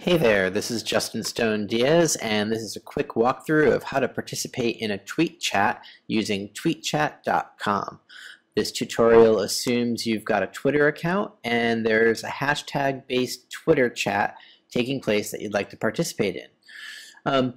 Hey there, this is Justin Stone Diaz, and this is a quick walkthrough of how to participate in a tweet chat using tweetchat.com. This tutorial assumes you've got a Twitter account and there's a hashtag-based Twitter chat taking place that you'd like to participate in. Um,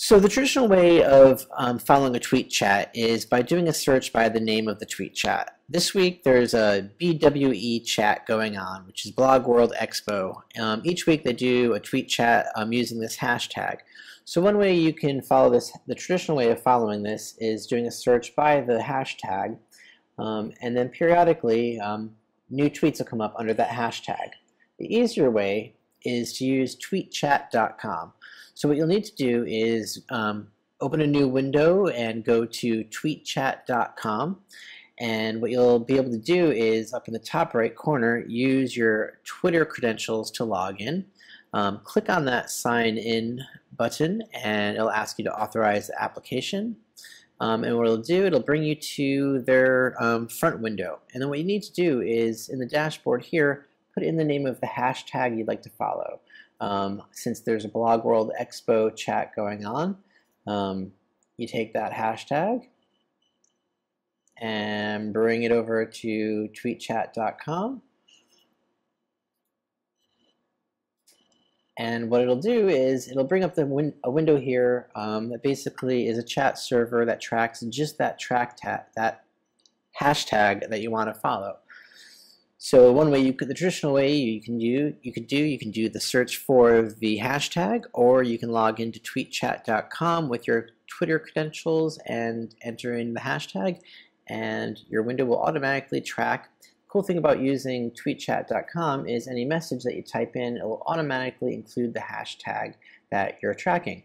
so the traditional way of um, following a tweet chat is by doing a search by the name of the tweet chat. This week there's a BWE chat going on, which is Blog World Expo. Um, each week they do a tweet chat um, using this hashtag. So one way you can follow this, the traditional way of following this is doing a search by the hashtag, um, and then periodically um, new tweets will come up under that hashtag. The easier way is to use tweetchat.com. So what you'll need to do is um, open a new window and go to tweetchat.com. And what you'll be able to do is up in the top right corner, use your Twitter credentials to log in. Um, click on that sign in button and it'll ask you to authorize the application. Um, and what it'll do, it'll bring you to their um, front window. And then what you need to do is in the dashboard here, put in the name of the hashtag you'd like to follow um, since there's a Blog World Expo chat going on, um, you take that hashtag and bring it over to tweetchat.com. And what it'll do is it'll bring up the win a window here um, that basically is a chat server that tracks just that track that hashtag that you want to follow. So one way you could, the traditional way you can do, you can do, you can do the search for the hashtag, or you can log into tweetchat.com with your Twitter credentials and enter in the hashtag, and your window will automatically track. Cool thing about using tweetchat.com is any message that you type in, it will automatically include the hashtag that you're tracking.